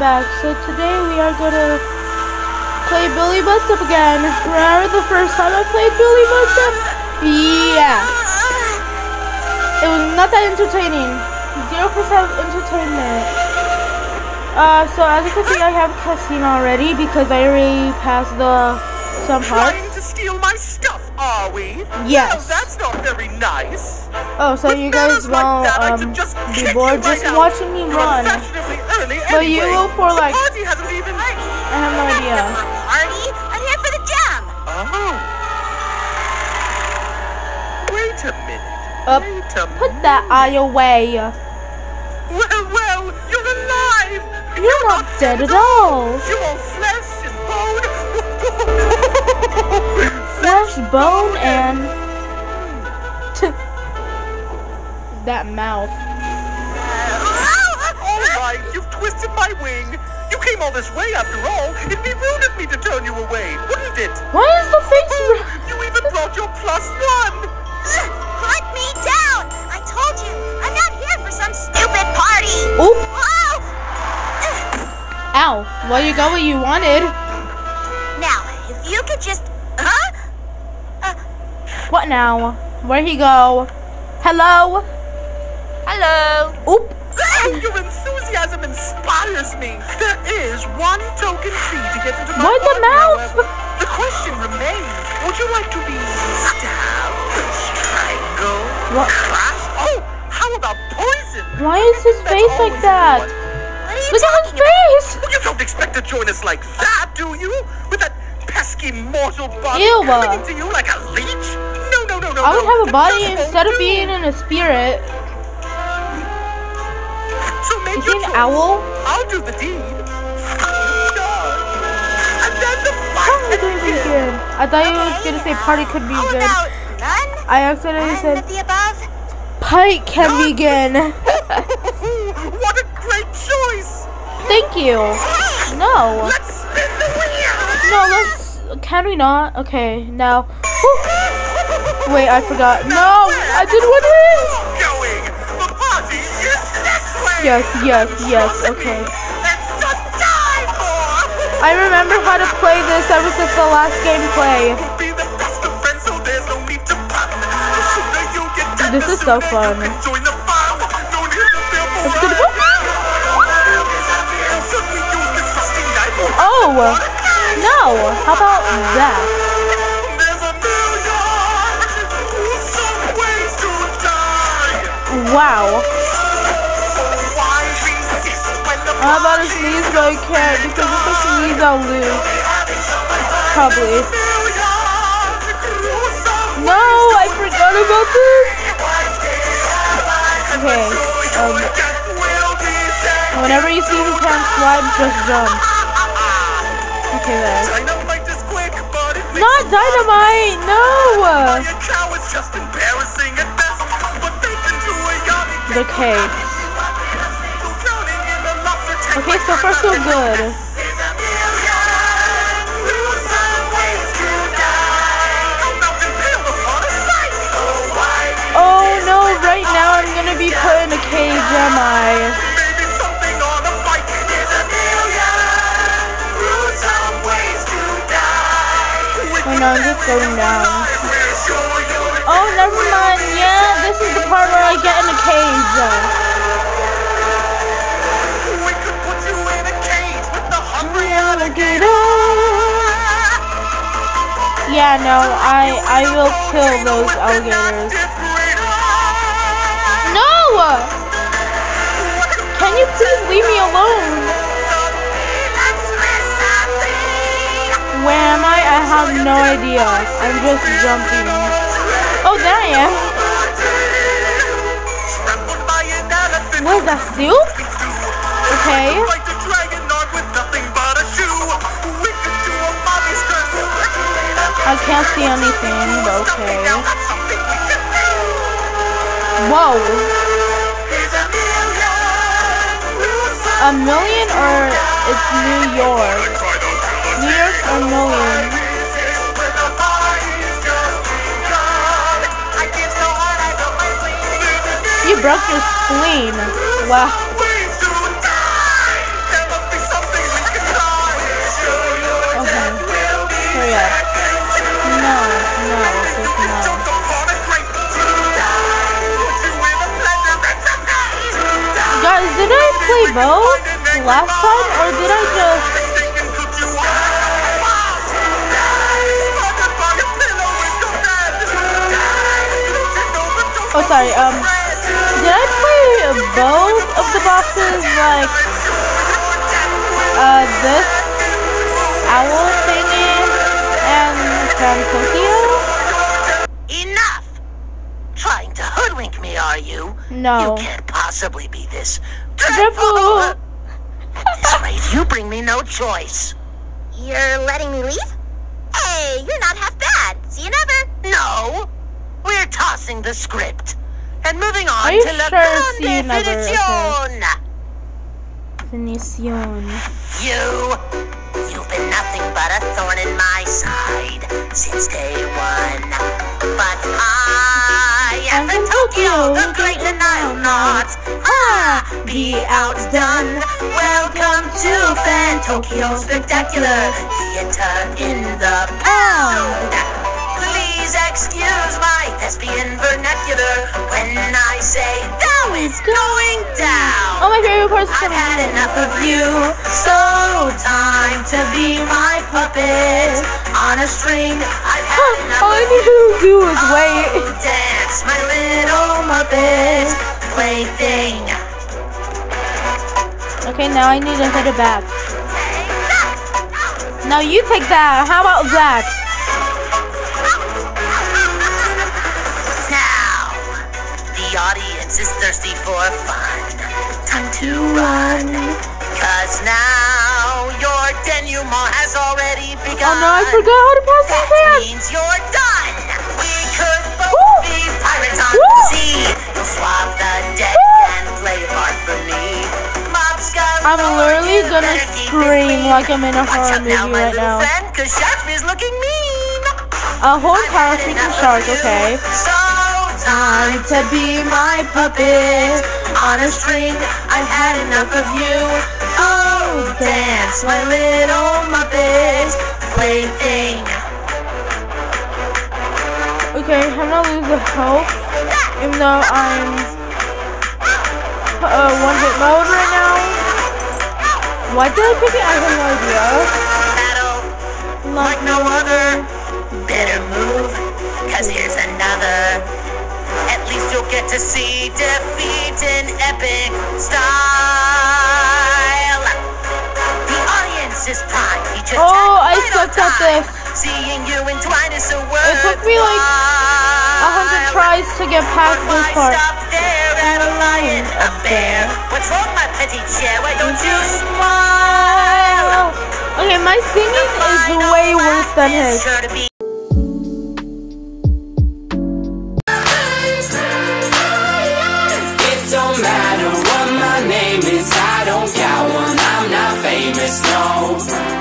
back. So today we are gonna play Billie Bust Up again. Remember the first time I played Billie Bust Up? Yeah. It was not that entertaining. Zero percent entertainment. Uh, so as you can see, I have casino already because I already passed the some parts. Trying to steal my stuff, are we? Yes. Well, that's not very nice. Oh, so you guys Manners like won't that, um just be bored you right just watching me You're run. unfashionably early But you anyway. will for like The party hasn't even. I have no idea. Party? I'm here for the jam. Oh. Wait a minute. Up. Wait a Put that eye away. Well, well, you're alive. You're not dead at all. You're all flesh and bone. Flesh, bone, and that mouth. All right, you've twisted my wing. You came all this way after all. It'd be rude of me to turn you away, wouldn't it? Why is the face? r- You even brought your plus one. Put me down. I told you, I'm not here for some stupid party. Oop! Oh! Ow! Well, you got what you wanted. Now, if you could just, huh? What now? Where'd he go? Hello? hello. Oop! Your enthusiasm inspires me. There is one token fee to get into my Why the party, mouth? however. The question remains: Would you like to be stabbed, strangled, What? crushed? Oh, how about poison? Why is his face like that? what- What are you Look at his face! Well, you don't expect to join us like that, do you? With that pesky mortal body Ew. coming into you like a leech? I would have a body instead of being in a spirit. So Is he an owl? I'll do the deed. Done. And then the Party fight could begin. I thought you was gonna say party could be good. I accidentally said of the above? Pike can begin. what a great choice! Thank you. No. Let's spin the wheel! No, let's. Can we not? Okay, now. Wait, I forgot. No, I did one hit. Is this! Yes, yes, yes, okay. me. It's just time for! I remember how to play this ever since the last gameplay. We'll be the best of friends, so there's no Wow. Why resist when the I'm about to sneeze, but I can't because if I sneeze, I'll lose. Probably. No, I forgot about this. Okay. Um. Whenever you see his hand slide, just jump. Okay, there. Dynamite is quick, but it makes Not a lot of dynamite. No. The cakes. Okay, so far so good. Oh no, right now I'm gonna be put in a cage, am I? Oh no, I'm just going down. Oh, never mind. Part where I get in a cage. We could put you in a cage with the hungry Yeah, no, I I will kill those alligators. No! Can you please leave me alone? Where am I? I have no idea. I'm just jumping. Oh, there I am. Could do a mommy skirt. I can't see anything, but okay. Now that's something we can do. Whoa. Here's a million gruesome A million or it's New York? New York or million? broke your spleen. Wow. Okay. Hurry up. No, no, just no. Guys, did I play both last time, or did I just... Oh, sorry, um... I play both of the bosses like uh this owl thingy and from Tokyo? Enough! Trying to hoodwink me, are you? No. You can't possibly be this Dreadful. At this rate, you bring me no choice. You're letting me leave? Hey, you're not half bad. See you never. No, we're tossing the script and moving on Are you to La sure Grande you okay. Finition. Definition. You, you've been nothing but a thorn in my side since day one. But I am the Tokyo, the great and I'm not. Ah, be outdone. Welcome to Fan Tokyo Spectacular Theater in the Pound. Please excuse my thespian vernacular when I say thou is going down. Oh, my favorite part's I've had enough of you, so time to be my puppet on a string. I've had enough All I need you. to do is wait. Oh, dance, my little muppet plaything. Okay, now I need to hit it back. Now you take that. How about that? The audience is thirsty for fun. Time to run. Cause now your denouement has already begun. Oh no, I forgot how to pass That the pan. means you're done. We could both Woo! be pirates on Woo! the sea. You'll swap the deck Woo! and play a part for me. I'm literally gonna better keep it scream like I'm in a Watch horror out now, movie right now. friend, cause Shark's mean. A whole power had freaking shark, okay. So time to be my puppet on a string. I've had enough of you. Oh, dance, my little muppet plaything. Okay, I'm gonna lose the health. Even though I'm uh, one hit mode right now. Why did I pick it? I have no idea. Battle like no other. Better move, cause here's another. At least you'll get to see defeat in epic style. The audience is primed. He just Oh, I sucked at this. Seeing you is so worthwhile. It took me like a hundred tries to get past this part. stop there at a lion, a mm, bear? What's wrong, my petty chair? Why don't you smile? Okay, my singing is way worse than his. Sure to be matter what my name is, I don't got one, I'm not famous, no.